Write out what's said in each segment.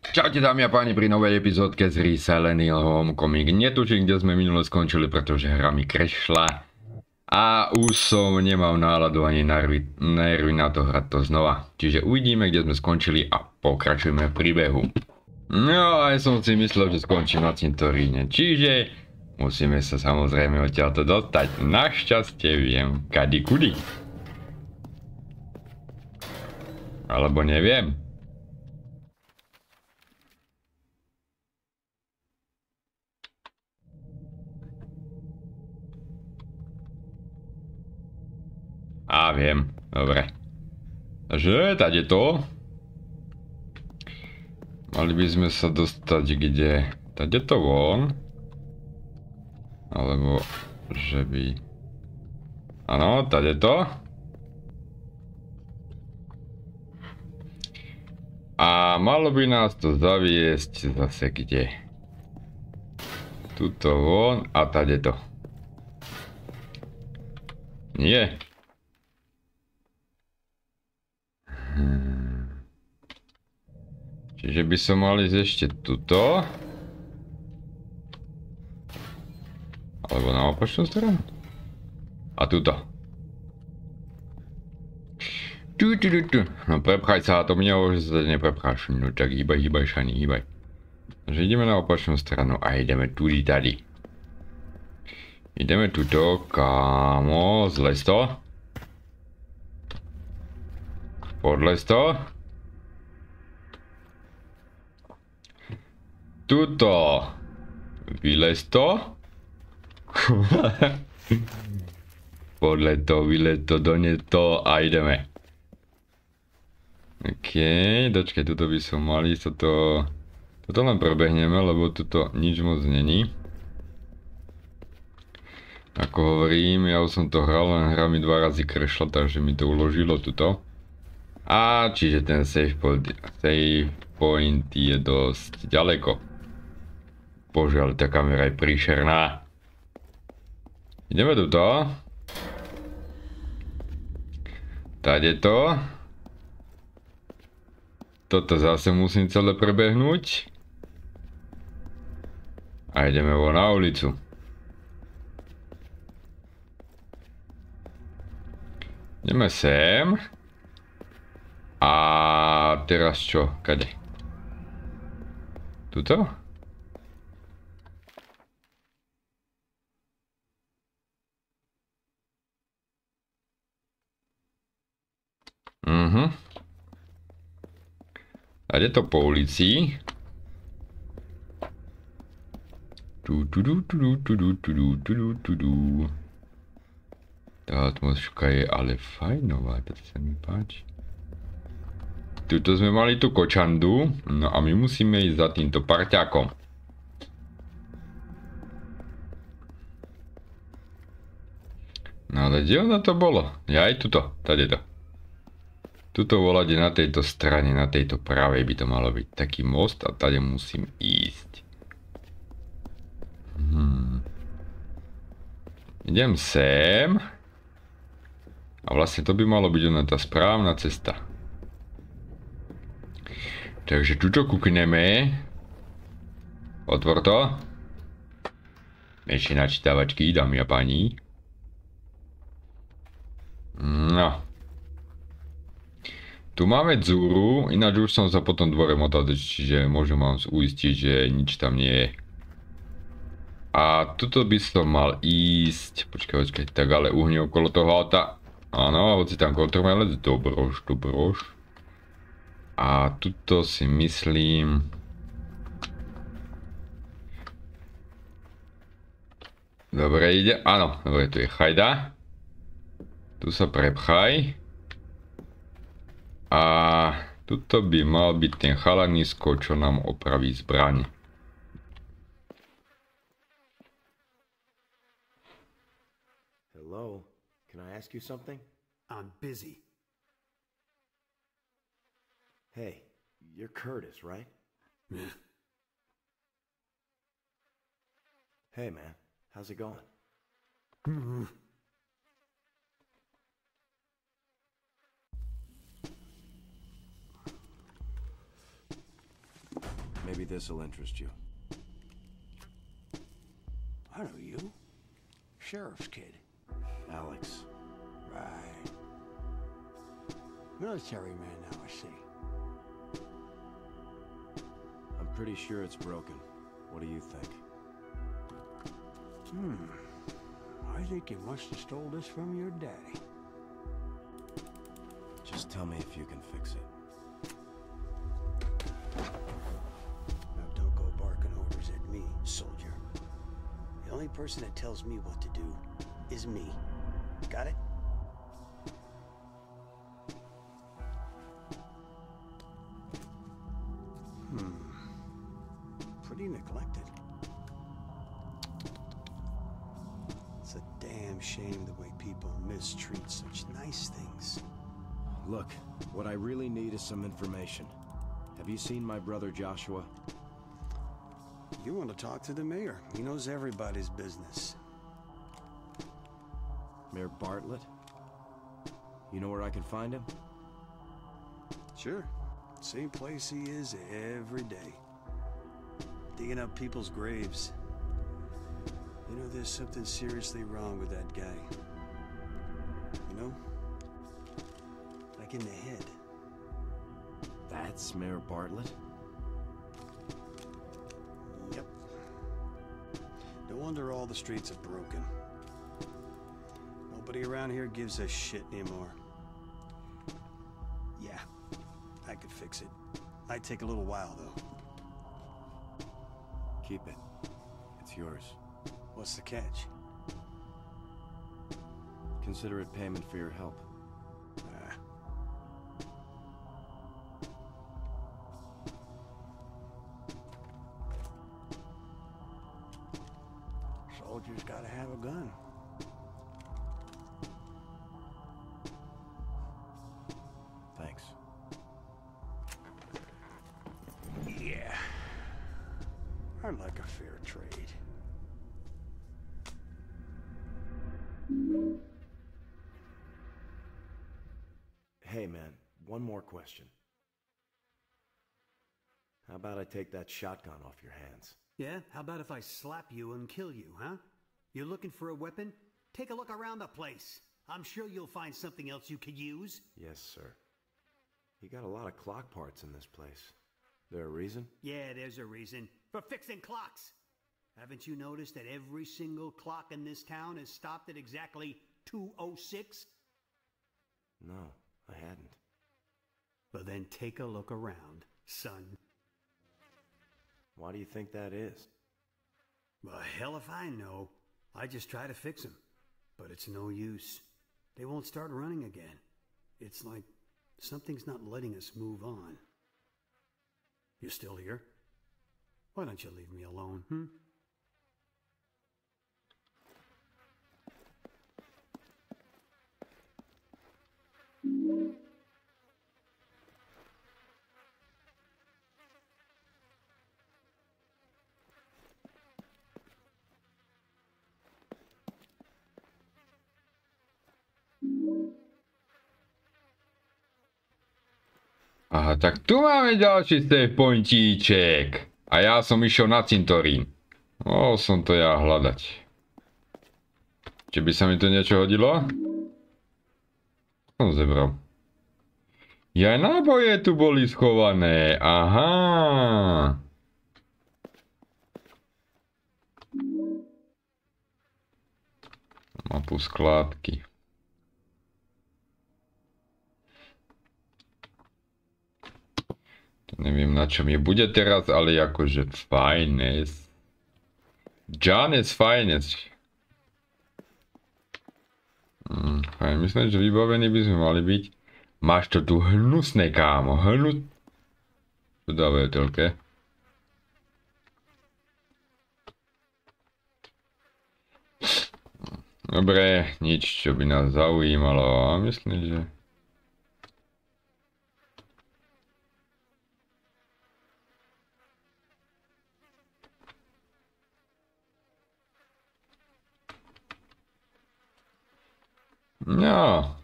Čaute dámy a páni pri novej epizódke z Hill Homecoming. Netučím, kde sme minule skončili, pretože hra mi krešla. A už som nemal náladu ani nervy, nervy na to hrať to znova. Čiže uvidíme, kde sme skončili a pokračujeme v príbehu. No aj som si myslel, že skončím na cintoríne. Čiže musíme sa samozrejme odtiaľto dostať. Našťastie viem kady kudy. Alebo neviem. Á, viem. Dobre. Takže, tady to. Mali by sme sa dostať kde? Tady to von. Alebo, že by... Áno, tady to. A malo by nás to zaviesť zase kde? Tuto von a tady to. Nie. Čiže by som mal ísť ešte tuto. Alebo na opačnú stranu. A tuto. Tu, tu, tu, tu. No prepchaj sa, to mňa už sa neprepcháš. No tak hýbaj, hýbaj, šani, hýbaj. Takže ideme na opačnú stranu a ideme tudy, tady. Ideme tuto, kámo, zles to. Podles to. Tuto. Vylez to. Podle to, vylez to, dones to a ideme. OK, dočkaj, tuto by som mali, toto... Toto len prebehneme, lebo tuto nič moc není. Ako hovorím, ja už som to hral, len hra mi dva razy krešla, takže mi to uložilo tuto. A čiže ten save point, save point je dosť ďaleko. Bože, ale tá kamera je príšerná. Ideme do toho. Tade to. Toto zase musím celé prebehnúť. A ideme von na ulicu. Ideme sem. A teraz čo? Kade? Tuto? Mhm. A je to po ulici. Tu, tu, tu, tu, tu, tu, tu, tu, tu, tu. Tá atmosféra je ale fajnová, to sa mi páči. Tuto sme mali tú kočandu, no a my musíme ísť za týmto parťákom. No ale kde ono to bolo? Ja aj tuto, tady to. Tuto volade na tejto strane, na tejto pravej by to malo byť taký most a tady musím ísť. Hmm. Idem sem. A vlastne to by malo byť ona tá správna cesta. Takže tu čo kúkneme. Otvor to. Menšie načítavačky, dámy a páni. No. Tu máme dzúru, ináč už som sa po tom dvore motal, čiže môžem vám uistiť, že nič tam nie je. A tuto by som mal ísť, počkaj, počkaj, tak ale uhni okolo toho auta. Áno, hoci tam kontromelec, dobroš, dobroš. A tuto si myslím... Dobre, ide, áno, dobre, tu je chajda. Tu sa prepchaj. A tuto by mal byť ten chalanisko, čo nám opraví zbraň. Hello, can I ask you something? I'm busy. Hey, you're Curtis, right? Yeah. Hey, man, how's it going? Maybe this'll interest you. I know you. Sheriff's kid. Alex. Right. Military man now, I see. Pretty sure it's broken. What do you think? Hmm. I think you must have stole this from your daddy. Just tell me if you can fix it. Now don't go barking orders at me, soldier. The only person that tells me what to do is me. Got it? I really need is some information. Have you seen my brother Joshua? You want to talk to the mayor. He knows everybody's business. Mayor Bartlett? You know where I can find him? Sure. Same place he is every day. Digging up people's graves. You know, there's something seriously wrong with that guy. You know? Like in the head. That's Mayor Bartlett? Yep. No wonder all the streets are broken. Nobody around here gives a shit anymore. Yeah, I could fix it. Might take a little while, though. Keep it. It's yours. What's the catch? Consider it payment for your help. Hey, man, one more question. How about I take that shotgun off your hands? Yeah? How about if I slap you and kill you, huh? You're looking for a weapon? Take a look around the place. I'm sure you'll find something else you could use. Yes, sir. You got a lot of clock parts in this place. There a reason? Yeah, there's a reason. For fixing clocks. Haven't you noticed that every single clock in this town is stopped at exactly 206? No, I hadn't. Well, then take a look around, son. Why do you think that is? Well, hell if I know. I just try to fix them. But it's no use. They won't start running again. It's like something's not letting us move on. You still here? Why don't you leave me alone, hmm? Aha, tak tu máme ďalší save pointíček. A ja som išiel na cintorín. Mohol som to ja hľadať. Či by sa mi tu niečo hodilo? Som zebral. Ja náboje tu boli schované. Aha. Mapu skládky. To neviem na čo mi bude teraz, ale akože fajnes. John is Mm, fajn, myslím, že vybavení by sme mali byť. Máš to tu hnusné, kámo, hnus... Dodávateľke. Dobre, nič, čo by nás zaujímalo, a myslím, že... No.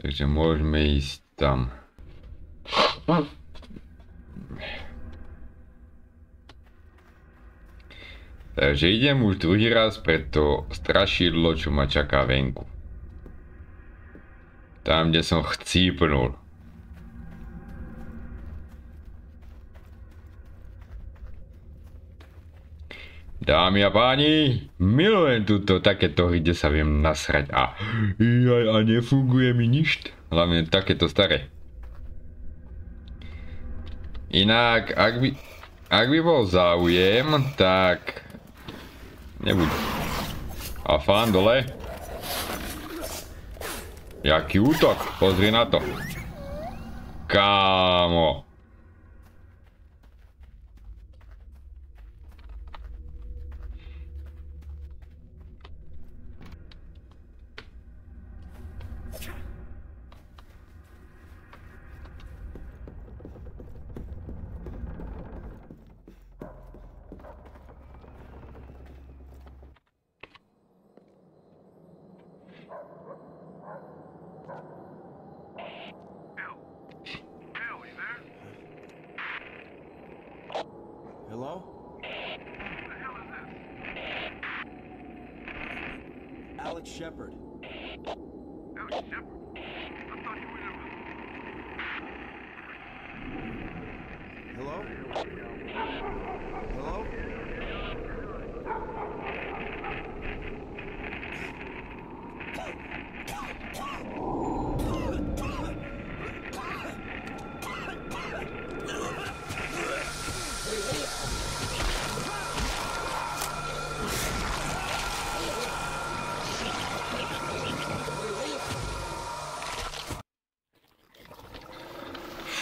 Takže môžeme ísť tam. Takže idem už druhý raz pre to strašidlo, čo ma čaká venku. Tam, kde som chcípnul. Dámy a páni, milujem túto takéto hry, kde sa viem nasrať a, jaj, a nefunguje mi nič. Hlavne takéto staré. Inak, ak by, ak by bol záujem, tak nebuď. A fán dole. Jaký útok, pozri na to. Kámo. Shepard.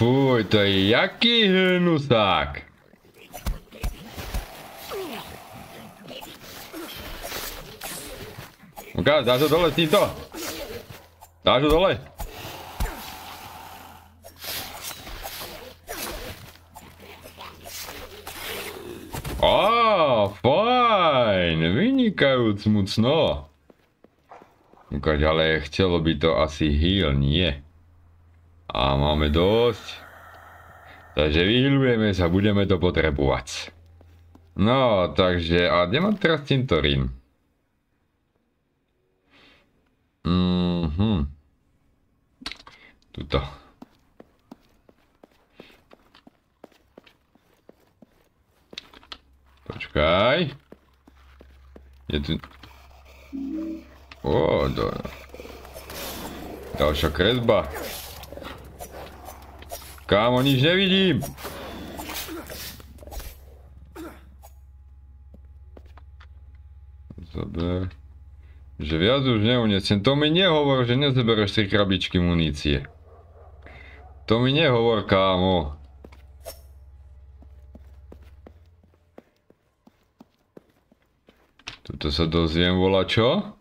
Fuj, to je jaký hnusák. Ukáž, dáš ho dole s týmto. Dáš ho dole. Á, fajn, vynikajúc mucno. Ukáž, ale chcelo by to asi heal, nie. A máme dosť. Takže vyhľujeme sa, budeme to potrebovať. No, takže, a kde mám teraz cintorín? Mhm. Tuto. Počkaj. Je tu... Ó, do... Ďalšia kresba. Kámo, nič nevidím. Zober. Že viac už neuniesiem. To mi nehovor, že nezobereš 3 krabičky munície. To mi nehovor, kámo. Tuto sa dozviem volá čo?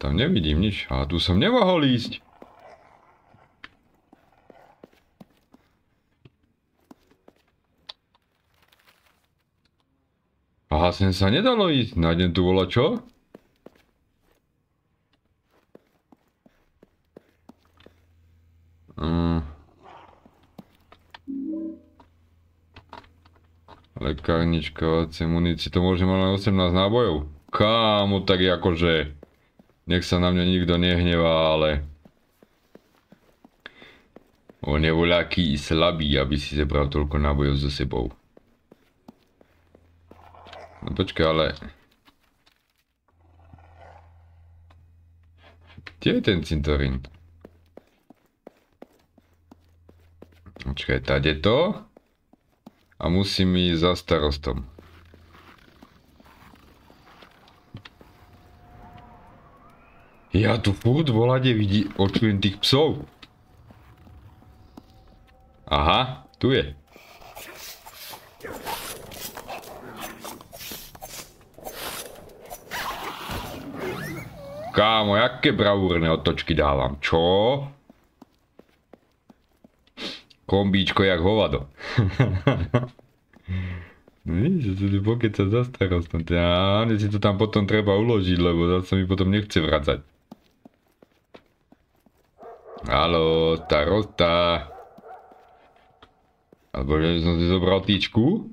Tam nevidím nič. A tu som nemohol ísť. Aha, sem sa nedalo ísť. Nájdem tu volá čo? Mm. Lekárnička, ovacie munície, to môže mať len 18 nábojov. Kámo, tak akože... Nech sa na mňa nikto nehnevá, ale... On je voľaký slabý, aby si zebral toľko nábojov so sebou. No počkaj, ale... Kde je ten cintorín? Počkaj, tade to. A musím ísť za starostom. Ja tu furt volade vidí, počujem tých psov. Aha, tu je. Kámo, jaké bravúrne otočky dávam, čo? Kombíčko jak hovado. no vidíš, že to pokiaľ sa za starostom. A hlavne si to tam potom treba uložiť, lebo zase mi potom nechce vracať. Haló, starosta. Alebo že som si zobral týčku?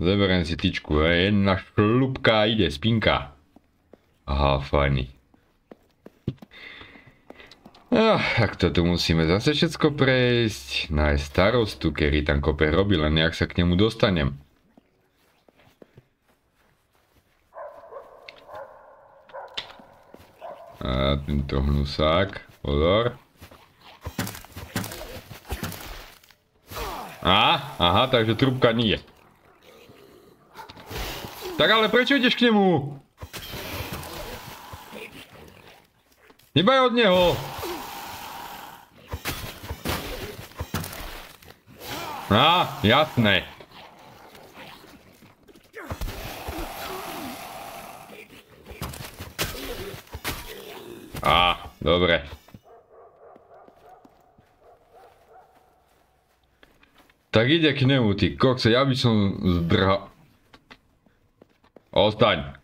Zeberiem si tyčku, hej, jedna šlupka ide, spinka. Aha, fajný. Ah, tak to tu musíme zase všetko prejsť. Nájsť starostu, ktorý tam kope robí, len jak sa k nemu dostanem. A tento hnusák, pozor. Á, aha, takže trúbka nie. Tak ale prečo ideš k nemu? Nebaj od neho! Á, jasné. Á, dobre. Tak ide k nemu, ty kokse, ja by som zdrha... Ostaň.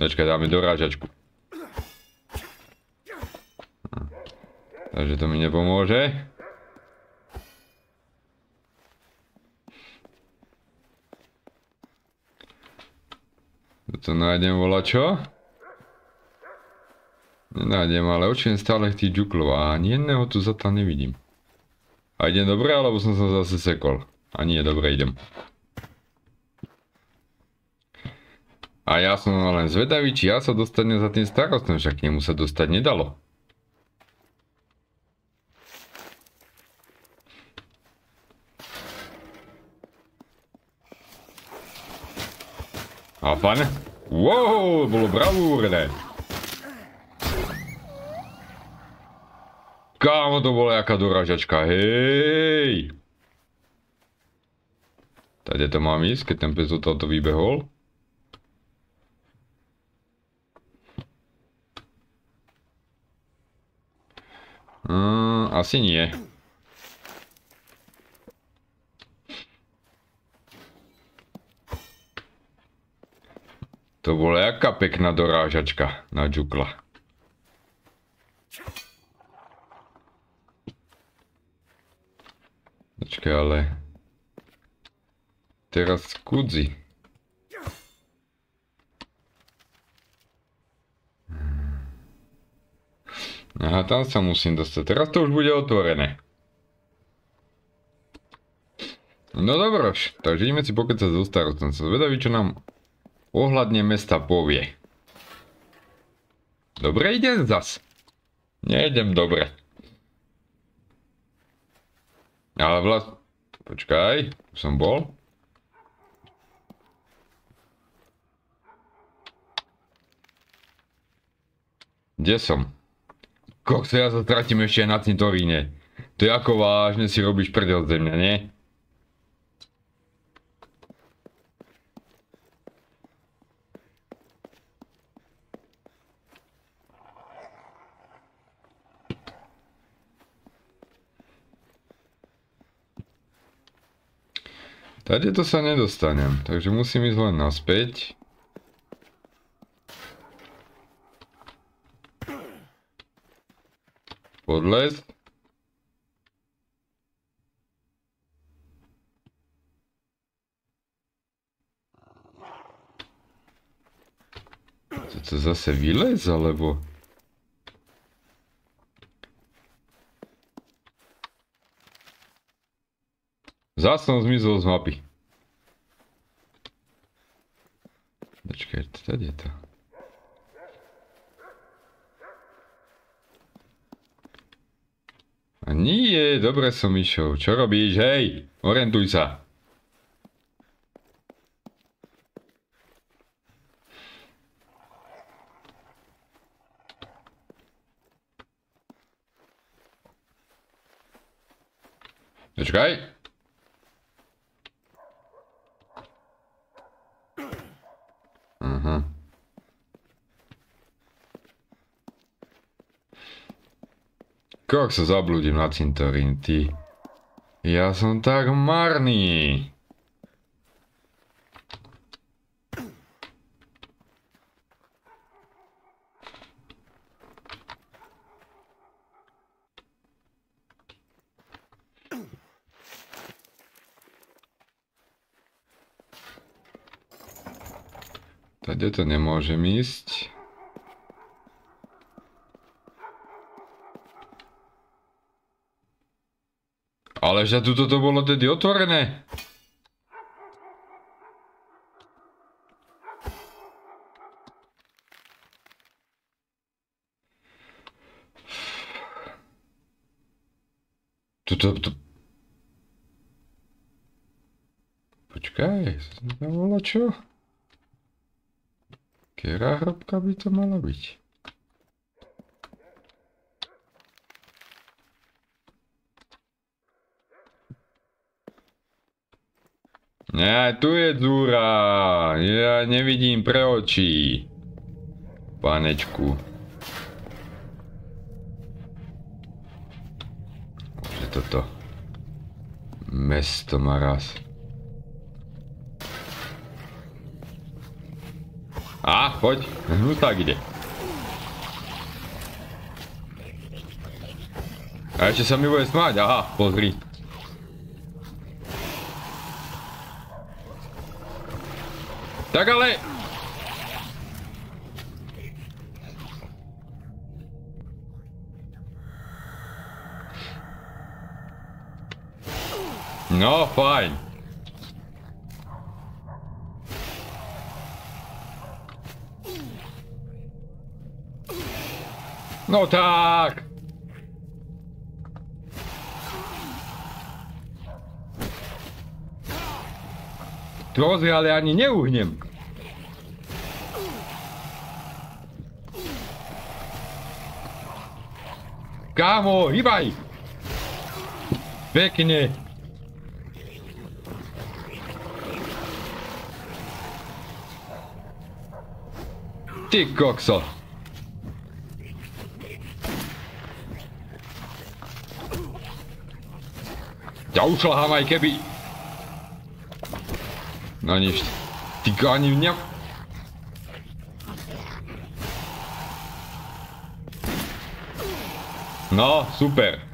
Počkaj, dáme dorážačku. Takže to mi nepomôže. To nájdem volať čo? Nenájdem, ale očím stále tých džuklov a ani jedného tu za tam nevidím. A idem dobre, alebo som sa zase sekol? A nie, dobre, idem. A ja som len zvedavý, či ja sa dostanem za tým starostom, však k nemu sa dostať nedalo. A fan? Wow, bolo bravúrne. Kámo, to bola jaká doražačka, hej! Tady to mám ísť, keď ten pes odtiaľto vybehol. Mm, asi nie. To bola jaká pekná dorážačka na džukla. Počkaj, ale... Teraz kudzi. Aha, tam sa musím dostať. Teraz to už bude otvorené. No dobro, takže ideme si pokecať so starostom. Som zvedavý, čo nám ohľadne mesta povie. Dobre, idem zas. Nejdem dobre. Ale vlast... Počkaj, som bol. Kde som? Kokse, ja sa stratím ešte na cintoríne. To je ako vážne si robíš prdel ze mňa, nie? Tady to sa nedostanem, takže musím ísť len naspäť. Podles. To to zase vylez, alebo... Zas som zmizol z mapy. Počkaj, tady je to. A nie, dobre som išiel. Čo robíš, hej? Orientuj sa. Počkaj. Aha. Kok sa zablúdim na cintorín, ty. Ja som tak marný. Tady to nemôžem ísť. Ale že tuto to bolo tedy otvorené. Tuto, to... Počkaj, to bolo čo? Ktorá hrobka by to mala byť? Ne, tu je dzúra. Ja nevidím pre očí. Panečku. Že toto. Mesto má raz. A, poď. No tak ide. A ešte sa mi bude smáť, aha, pozri. Tak ale... No, fajn. No tak. Trozy, ale ani neuhnem. Kámo, hýbaj! Pekne. Ty kokso. Ťa ušľahám aj keby... No nič. Ty ani mňa... No, super.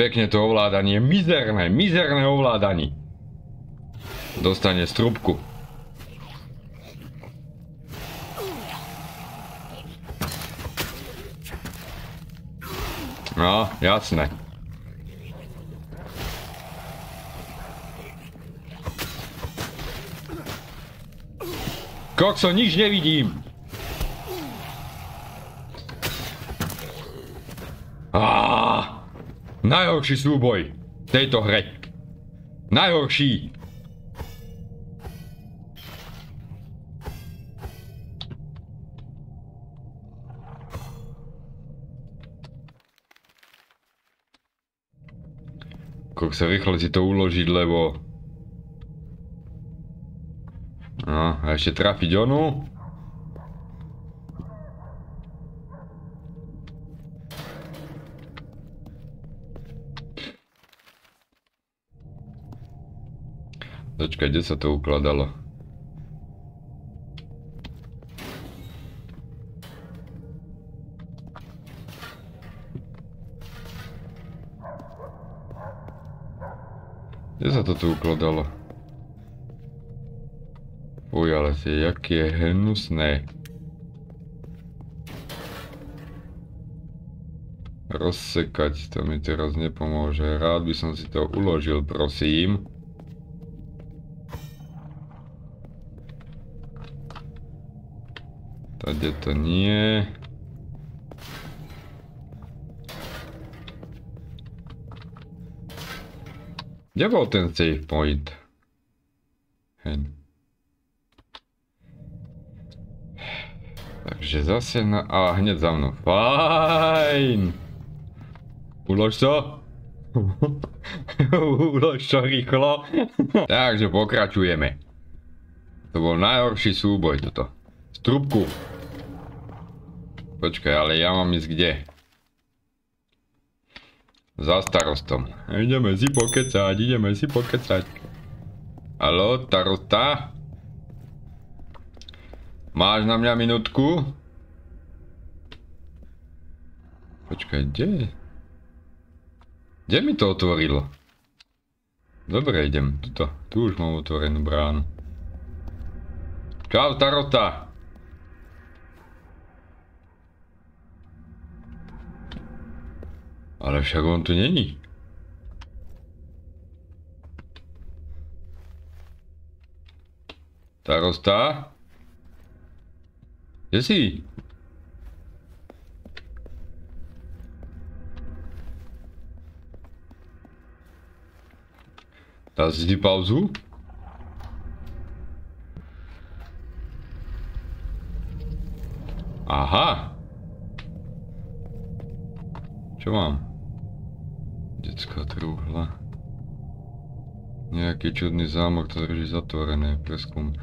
Pekne to ovládanie, mizerné, mizerné ovládanie. Dostane strúbku. No, jasné. Kokso, nič nevidím. Á, najhorší súboj v tejto hre. Najhorší. Kok sa rýchlo si to uložiť, lebo... No, a ešte trafiť onu. Počkaj, kde sa to ukladalo? Kde sa to tu ukladalo? Uj, ale si, jak je hnusné. Rozsekať, to mi teraz nepomôže. Rád by som si to uložil, prosím. Tady to nie. Kde bol ten save point? Hen. Takže zase na... A hneď za mnou. Fajn! Ulož to. Ulož to rýchlo. Takže pokračujeme. To bol najhorší súboj toto. Strúbku. Počkaj, ale ja mám ísť kde? Za starostom. Ideme si pokecať, ideme si pokecať. Halo, starosta? Máš na mňa minútku? Počkaj, kde? Kde mi to otvorilo? Dobre, idem. Tuto. Tu už mám otvorenú bránu. Čau, Tarota! Ale však on tu není. Starosta? Kde si? Dá si pauzu? Aha. Čo mám? Detská trúhla. Nejaký čudný zámok to drží zatvorené. Preskum.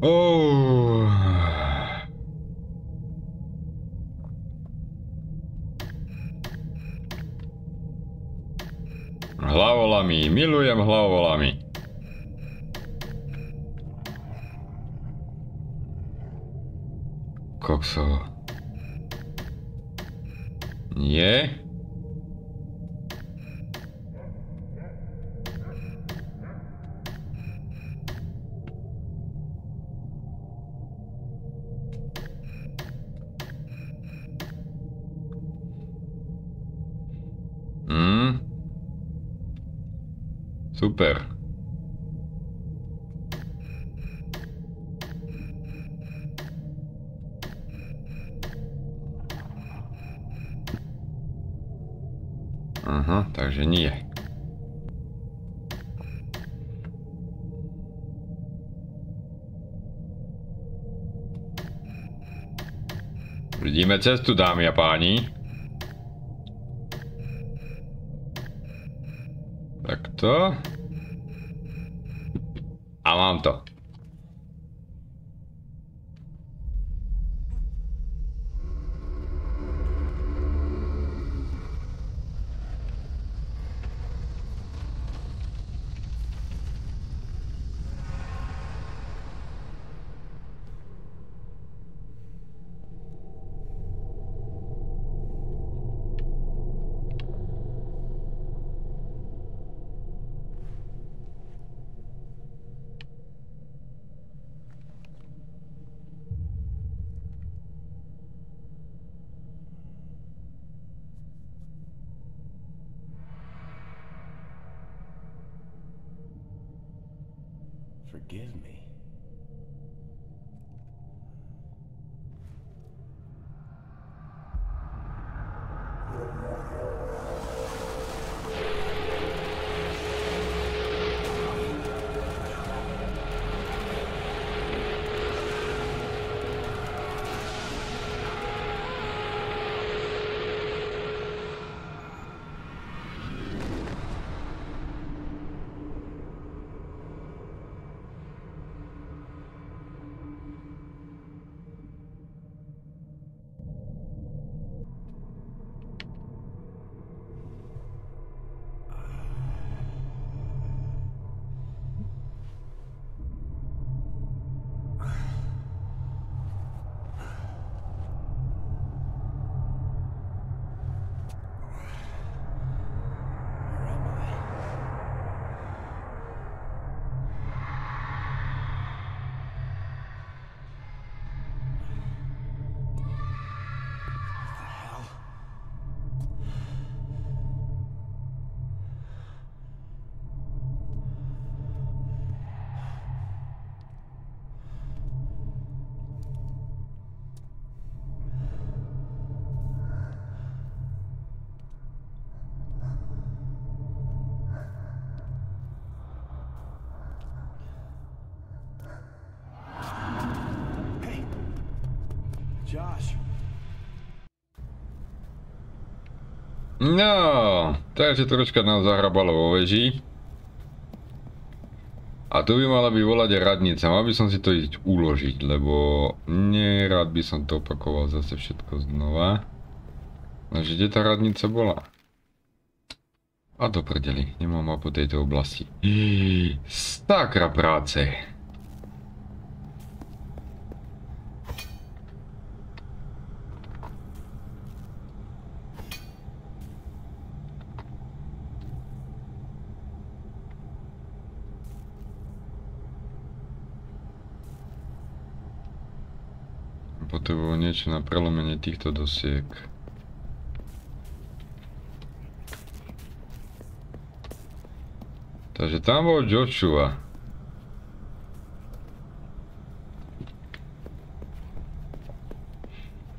Oh. Hlavolami, milujem hlavolami. Koksovo. Nie? Vidíme cestu, dámy a páni. Takto. Forgive me. No, takže troška nám zahrabalo vo veži. A tu by mala byť volať radnica, mal by som si to ísť uložiť, lebo nerád by som to opakoval zase všetko znova. Takže kde tá radnica bola? A do prdeli, nemám mapu tejto oblasti. Sakra práce. Niečo na prelomenie týchto dosiek. Takže tam bol Joshua.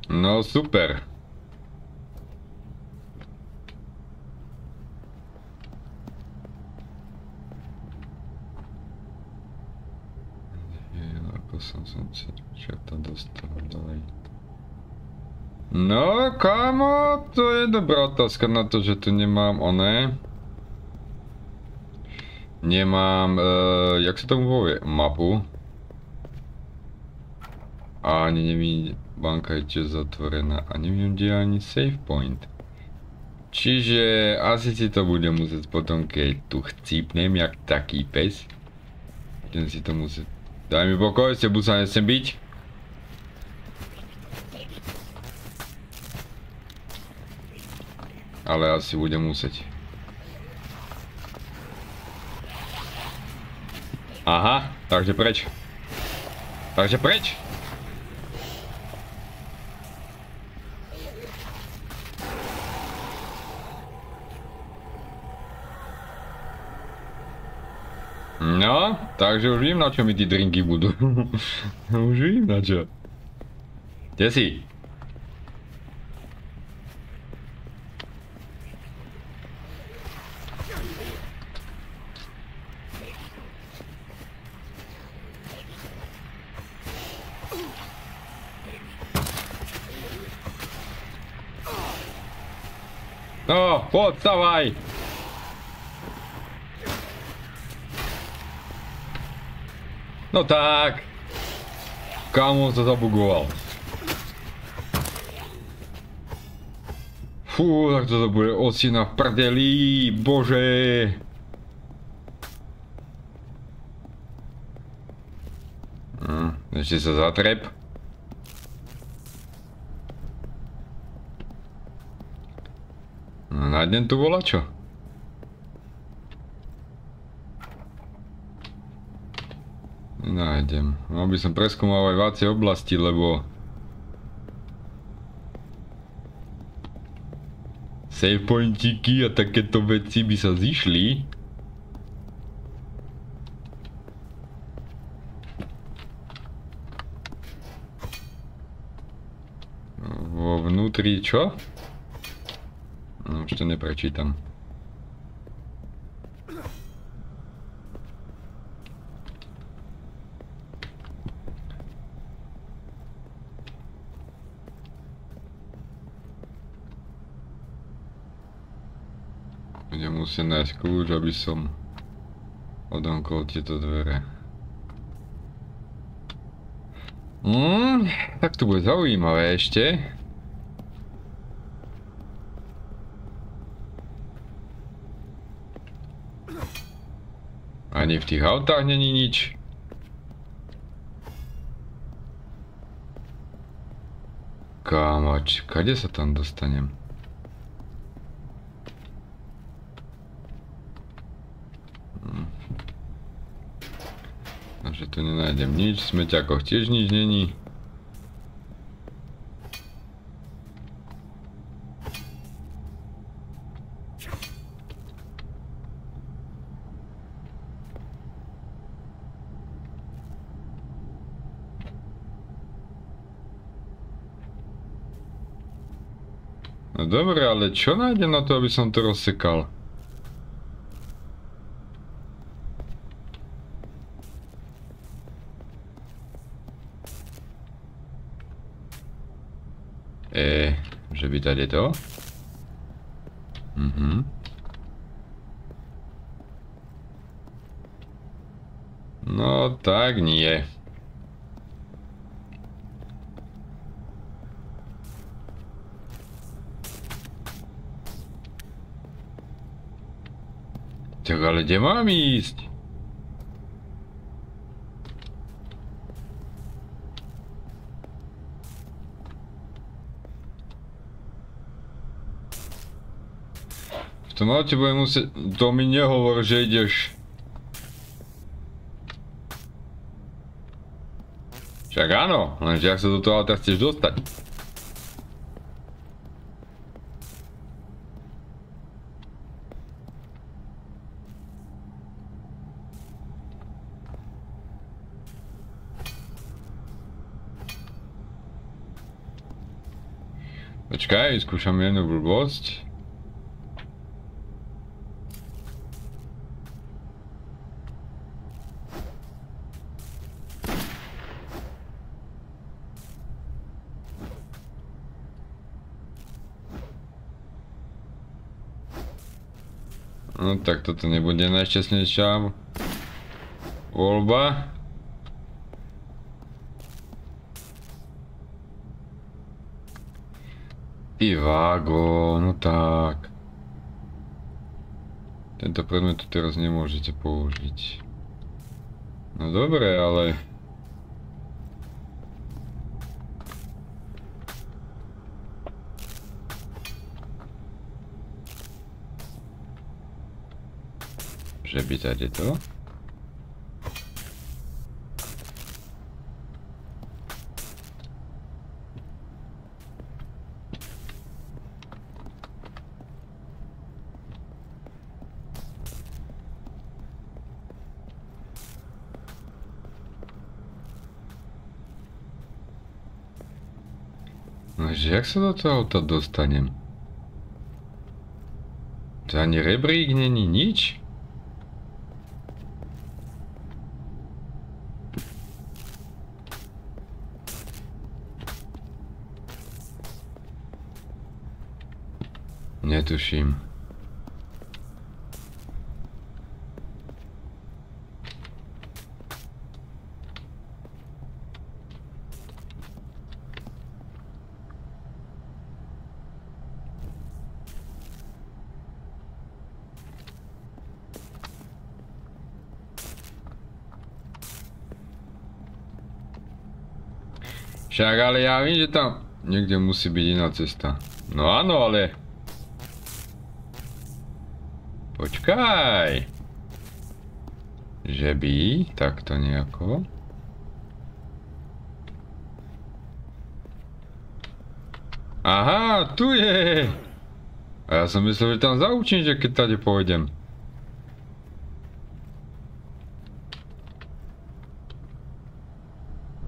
No super. Ako som som si čo to dostal ďalej. Kámo, to je dobrá otázka na to, že tu nemám oné. Nemám, e, jak sa tomu povie, mapu. A ani nevím, banka je tiež zatvorená a neviem, kde je ani save point. Čiže asi si to budem musieť potom, keď tu chcípnem, jak taký pes. Budem si to musieť... Daj mi pokoj, s tebou sa nesem byť. Ale asi budem musieť. Aha, takže preč. Takže preč. No, takže už vím, na čo mi ty drinky budú. už vím, na čo. Kde si? No, poď, stavaj! No tak. Kámo sa zabugoval. Fú, tak toto bude osina v prdeli, bože. Hm, ešte sa zatrep. No, nájdem. Mal by som preskúmal aj vácie oblasti, lebo... Save pointiky a takéto veci by sa zišli. Vo vnútri čo? No, už to neprečítam. Budem musieť nájsť kľúč, aby som odomkol tieto dvere. Mm, tak to bude zaujímavé ešte. Ani v tých autách není nič. Kámoč, kade sa tam dostanem? Takže tu nenájdem nič, v smeťakoch tiež nič není. No dobre, ale čo nájdem na to, aby som to rozsekal? E, že by tady to? Mhm. No tak nie. Tak ale kde mám ísť? V tom aute budem musieť... To mi nehovor, že ideš... Že Však áno, lenže ak sa do toho auta chceš dostať. Počkaj, vyskúšam jednu blbosť. No tak toto nebude najšťastnejšia voľba. Ty vágo, no tak. Tento predmet tu teraz nemôžete použiť. No dobre, ale... Že by tady to? No, že jak sa do toho auta dostanem? To ani rebrík není nič? Netuším. Však ale ja viem, že tam niekde musí byť iná cesta. No áno, ale... Počkaj. Že by, takto nejako. Aha, tu je. A ja som myslel, že tam zaučím, že keď tady pôjdem.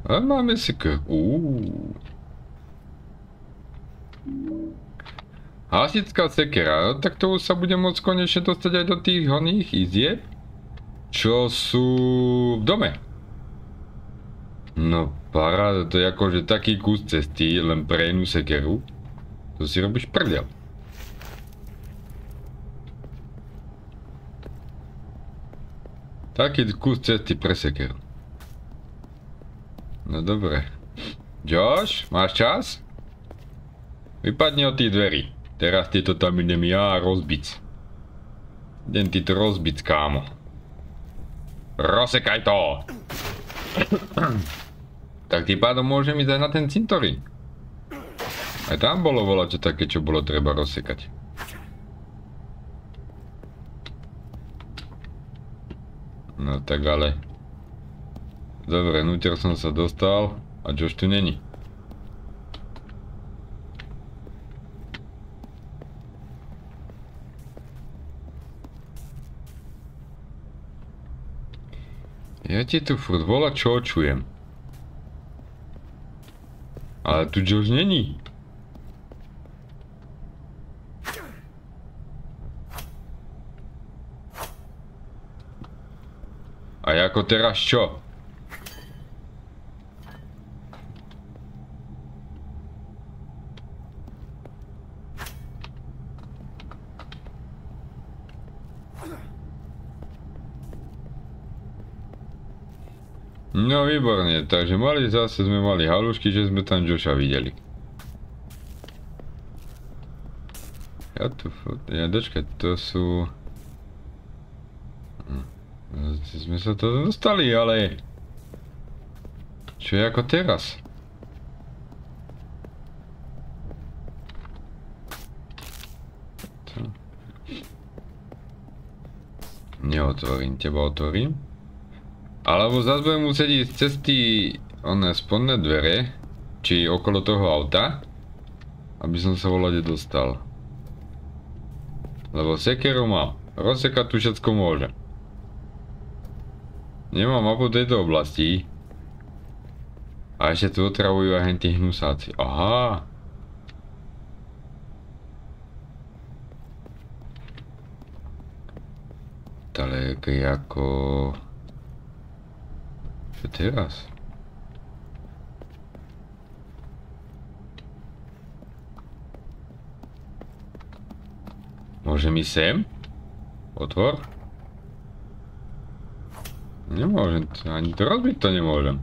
A máme si k... Uuu. Hasická sekera, no tak to už sa bude môcť konečne dostať aj do tých oných izieb, čo sú v dome. No paráda, to je akože taký kus cesty, len pre jednu sekeru. To si robíš prdel. Taký kus cesty pre sekeru. No dobre. Josh, máš čas? Vypadni od tých dverí. Teraz ti to tam idem ja rozbiť. Idem ti to rozbiť, kámo. Rozsekaj to! tak tým pádom môžem ísť aj na ten cintorín. Aj tam bolo čo také, čo bolo treba rozsekať. No tak ale... Dobre, nutier som sa dostal a Josh tu není. Ja ti tu furt volá, čo čujem. Ale tu už není. A ako teraz čo? No výborne, takže mali zase sme mali halušky, že sme tam Joša videli. Ja tu, ja dočkať, to sú... Hm, sme sa to dostali, ale... Čo je ako teraz? Neotvorím, teba otvorím. Alebo zase budem musieť ísť cez tí oné spodné dvere, či okolo toho auta, aby som sa volade dostal. Lebo sekeru mám. Rozsekať tu všetko môžem. Nemám mapu tejto oblasti. A ešte tu otravujú tí hnusáci. Aha. Daleko ako... Čo teraz? Môžem ísť sem? Otvor? Nemôžem, ani to rozbiť to nemôžem.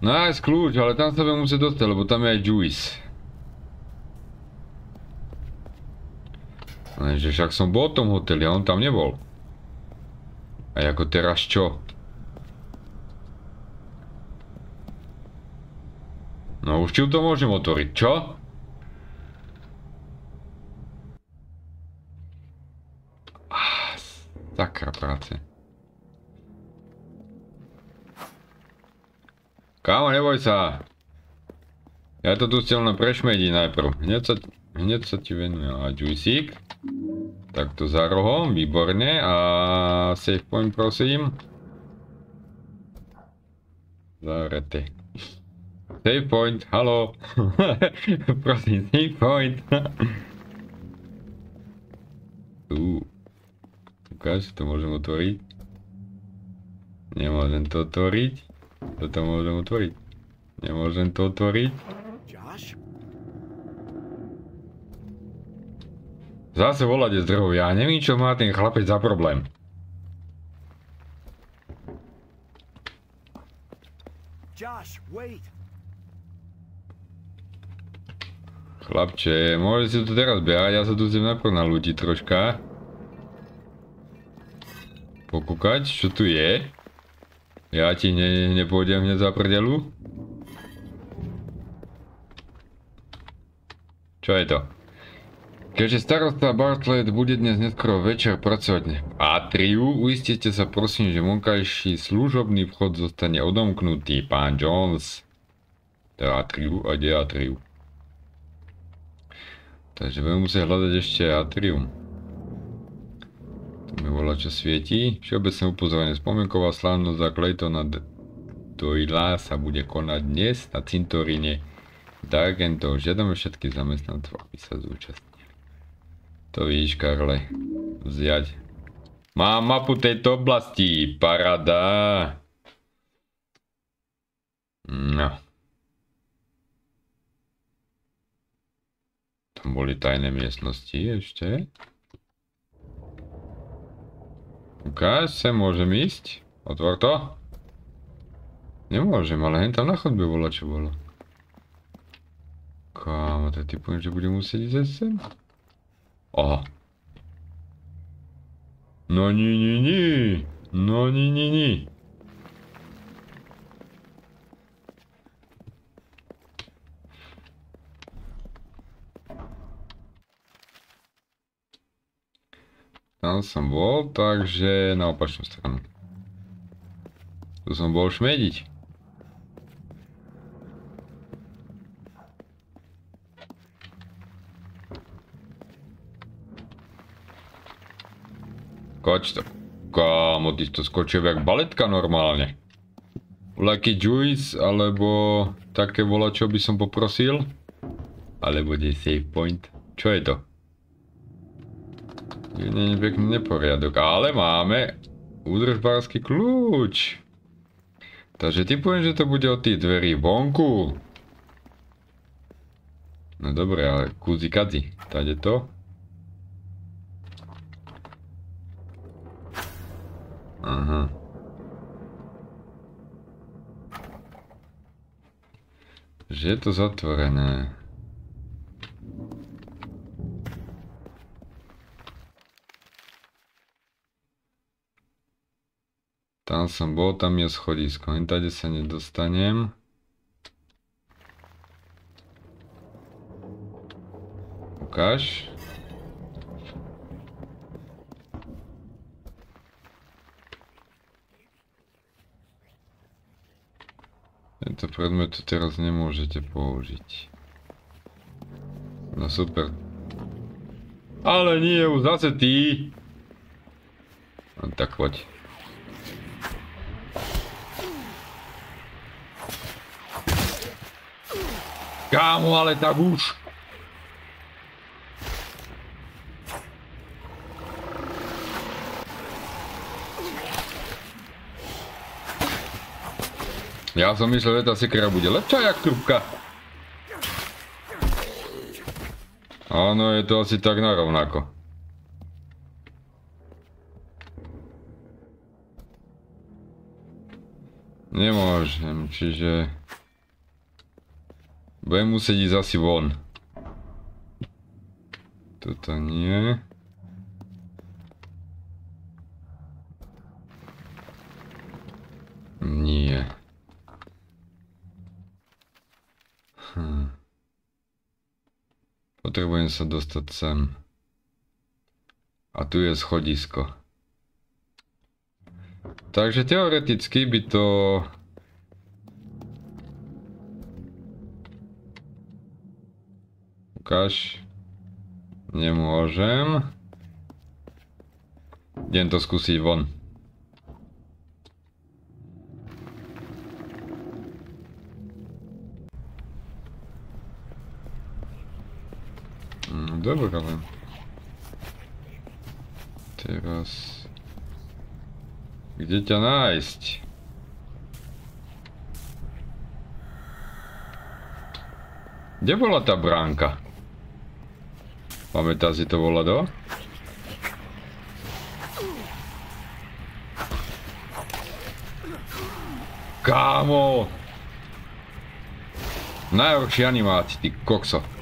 Nájsť kľúč, ale tam sa budem musieť dostať, lebo tam je aj Juice. Lenže však som bol v tom hoteli a on tam nebol. A ako teraz čo? No už čím to môžem otvoriť, čo? Ah, sakra práce. Kámo, neboj sa. Ja to tu chcel len prešmediť najprv. Hneď sa, hneď sa ti venujem. A juicík. Takto za rohom, výborne. A save point prosím. Zavrete. Save point, halo. Prosím, save point. uh. Ukáž, to môžem otvoriť. Nemôžem to otvoriť. Toto môžem otvoriť. Nemôžem to otvoriť. Zase volať drhov. Ja neviem, čo má ten chlapec za problém. Josh, wait! Chlapče, môže si tu teraz behať, ja sa tu chcem najprv nalútiť troška. Pokúkať, čo tu je. Ja ti ne, nepôjdem hneď za prdelu. Čo je to? Keďže starosta Bartlett bude dnes neskoro večer pracovať v atriu, uistite sa prosím, že vonkajší služobný vchod zostane odomknutý, pán Jones. Je atriu, a kde atriu? Takže budeme musieť hľadať ešte atrium. Tu mi volá, čo svieti. Všeobecné upozorenie. Spomienková slávnosť za Claytona Doyla sa bude konať dnes na cintoríne Dargentov. Žiadame všetkých zamestnancov, aby sa zúčastnili. To vidíš, Karle. Vziať. Mám mapu tejto oblasti. Parada. No. Tam boli tajné miestnosti ešte. Ukáž sa, môžem ísť? Otvor to. Nemôžem, ale hen tam na chodbe bolo, čo bolo. Kámo, to typujem, že budem musieť ísť sem. Aha. No ni, ni, ni. No ni, ni, ni. Tam som bol, takže na opačnú stranu. Tu som bol šmediť. Koč to. Kámo, ty to skočil jak baletka normálne. Lucky Juice, alebo také vola, čo by som poprosil. Alebo kde save point. Čo je to? Nie pekný neporiadok, ale máme údržbársky kľúč. Takže typujem, že to bude od tých dverí vonku. No dobre, ale kúzi kadzi. Tade to. Aha. Že je to zatvorené. Tam som bol, tam je schodisko. Len tady sa nedostanem. Ukáž. Predmetu teraz nemôžete použiť. No super. Ale nie, už zase ty. No tak poď. Kámo, ale tak už. Ja som myslel, že tá sekera bude lepšia jak trubka. Áno, je to asi tak narovnako. Nemôžem, čiže... Budem musieť ísť asi von. Toto. Nie. Hm. Potrebujem sa dostať sem. A tu je schodisko. Takže teoreticky by to... Ukáž. Nemôžem. Idem to skúsiť von. Dobre, ale... Teraz... Kde ťa nájsť? Kde bola tá bránka? Pamätá si to volá do? Kámo! Najhorší animáci, ty kokso.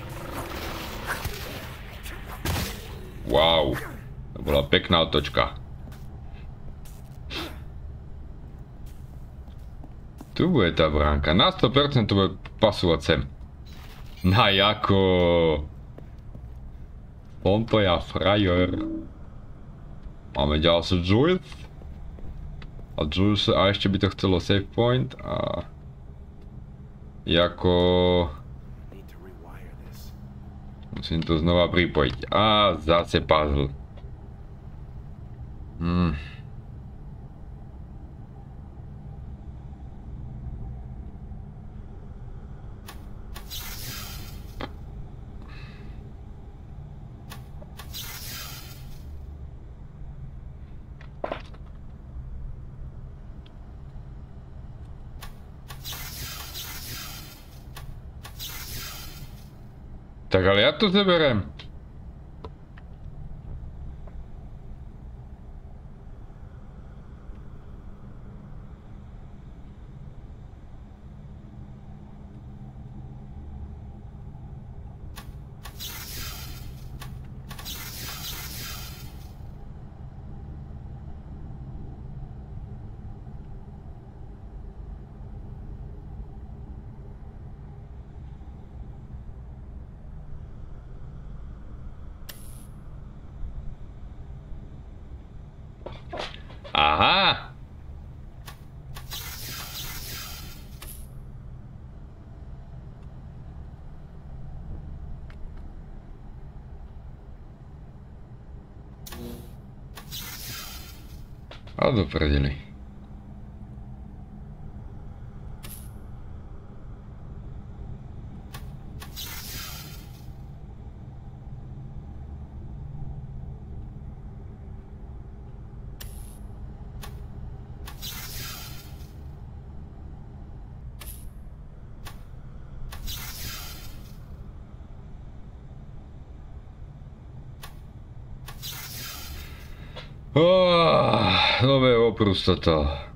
Wow, to bola pekná otočka. Tu bude tá bránka. Na 100% to bude pasovať sem. Na jako. Pompo ja frajer. Máme ďalší Jules. A Jules, a ešte by to chcelo save point a... Jako... Musím to znova pripojiť. A zase puzzle. Hmm. Tak ale ja to zeberem. Aha! A do prdeli. Oh, nove oprostata.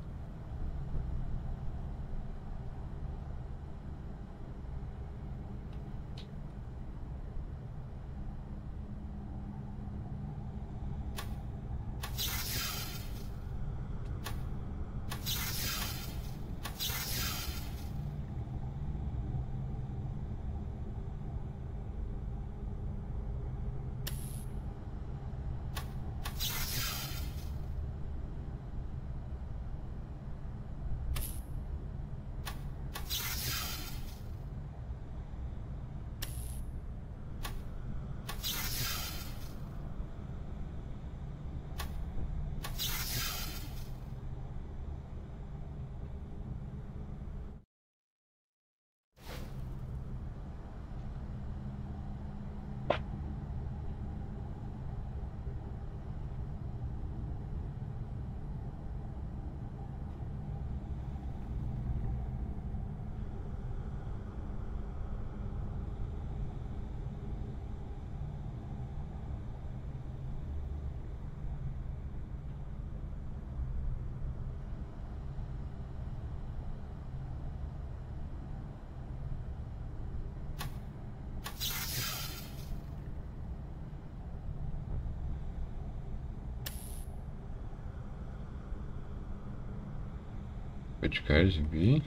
Toto. Počkaj, zby.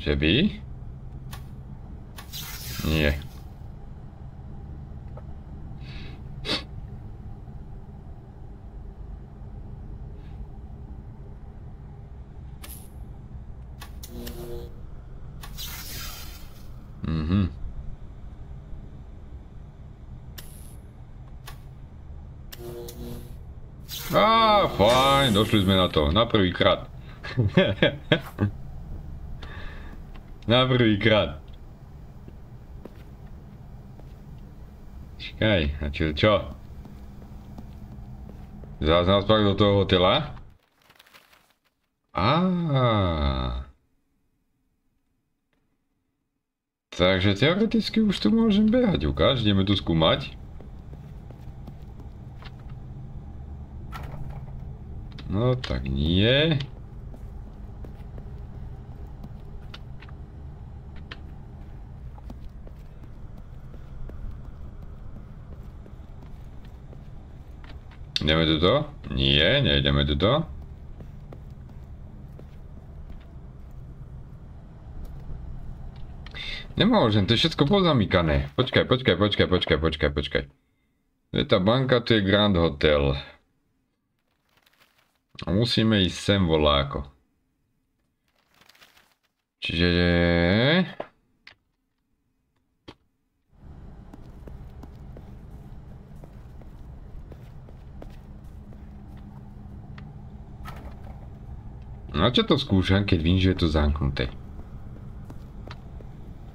Že by? Nie. Mhm. Á, fajn, došli sme na to, na prvý krát. na prvý krát. Čakaj, a čo, čo? Zás nás pak do toho hotela? Á. Takže teoreticky už tu môžem behať, ukáž, ideme tu skúmať. No tak nie. Ideme tuto? Nie, nejdeme tuto. Nemôžem, to je všetko pozamykané. Počkaj, počkaj, počkaj, počkaj, počkaj, počkaj. To je tá banka, to je Grand Hotel. A musíme ísť sem voláko. Čiže... Na čo to skúšam, keď vím, že je to zamknuté?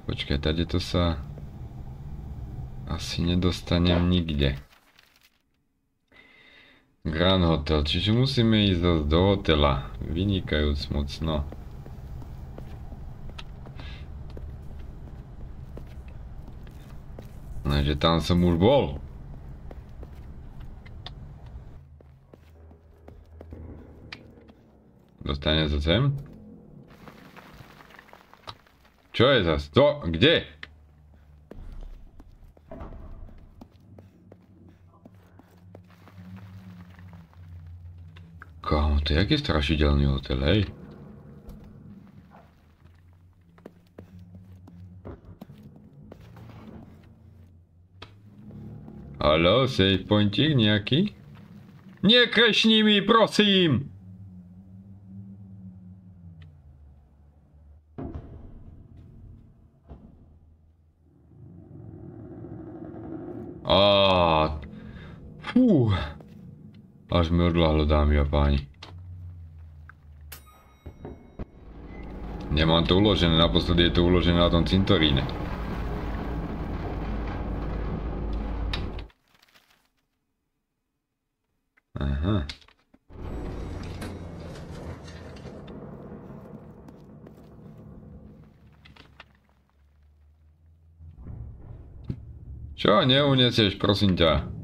Počkaj, tady to sa... Asi nedostanem nikde. Grand Hotel, čiže musíme ísť zase do hotela. Vynikajúc moc, no. Lenže tam som už bol. Dostane sa sem? Čo je zas? To? Kde? To je jaký strašidelný hotel, hej? Haló, save pointík nejaký? Nekrešni mi, prosím! Á, fú. Až mi odláhlo, dámy a páni. Nemám to uložené, naposledy je to uložené na tom cintoríne. Aha. Čo neunesieš, prosím ťa?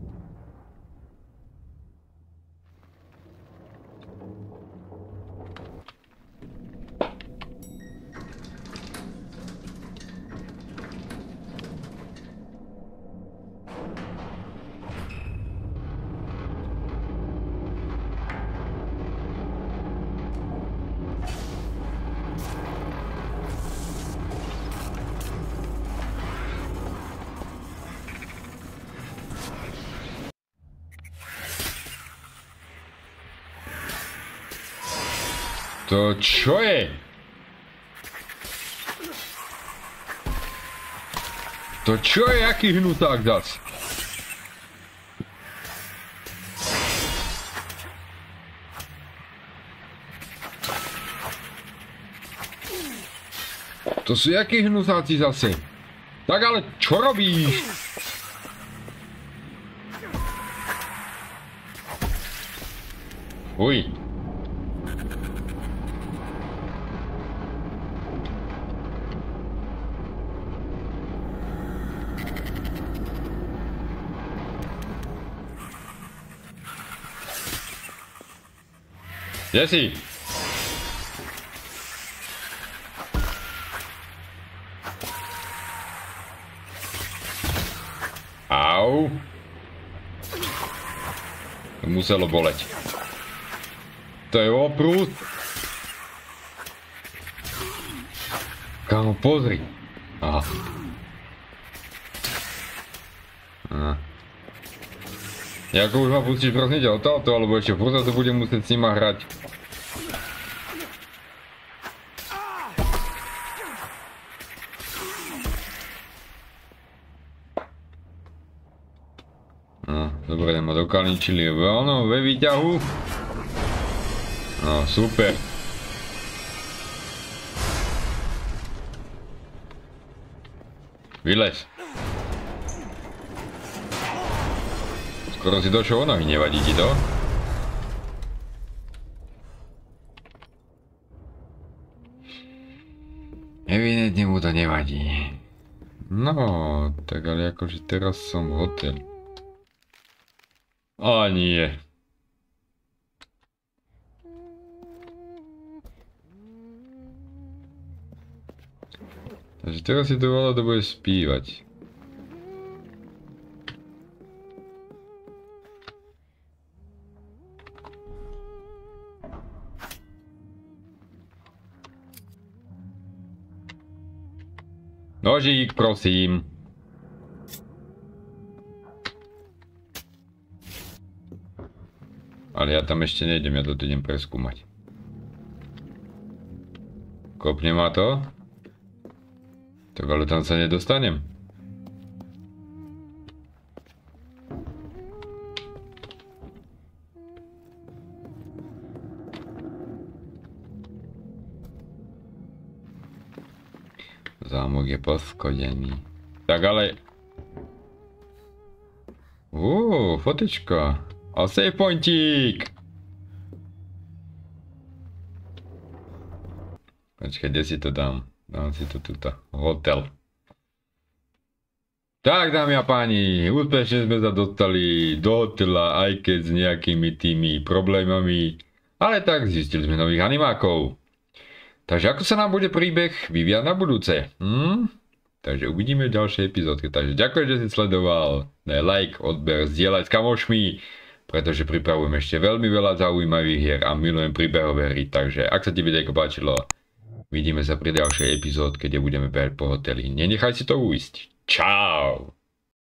To čo je? To čo je, aký hnuták zas? To sú jakí hnusáci zase? Tak ale čo robíš? Uj. Jesse! Au! To muselo boleť. To je oprúd. Kámo, pozri. Aha. Aha. Jako už ma pustíš prosím ťa odtáto, alebo ešte furt to budem musieť s nima hrať. Dokaličili ono, ve výťahu. No, super. Vylez. Skoro si došiel o nohy, nevadí ti to? Evidentne mu to nevadí. No, tak ale akože teraz som v hotel. A nie. Takže teraz si to veľa to bude spívať. Nožík, prosím. Ja tam ešte nejdem, ja to idem preskúmať. Kopne ma to? Tak ale tam sa nedostanem. Zámok je poskodený. Tak ale... Uuu, fotička. A save pointík! Počkaj, kde si to dám? Dám si to tuto. Hotel. Tak, dámy a páni, úspešne sme sa dostali do hotela, aj keď s nejakými tými problémami. Ale tak, zistili sme nových animákov. Takže ako sa nám bude príbeh vyvíjať na budúce? Hm? Takže uvidíme v ďalšej epizódke. Takže ďakujem, že si sledoval. Daj like, odber, zdieľaj s kamošmi, pretože pripravujem ešte veľmi veľa zaujímavých hier a milujem príbehové hry. Takže ak sa ti videjko páčilo, vidíme sa pri ďalšej epizódke, kde budeme behať po hoteli. Nenechaj si to uísť. Čau!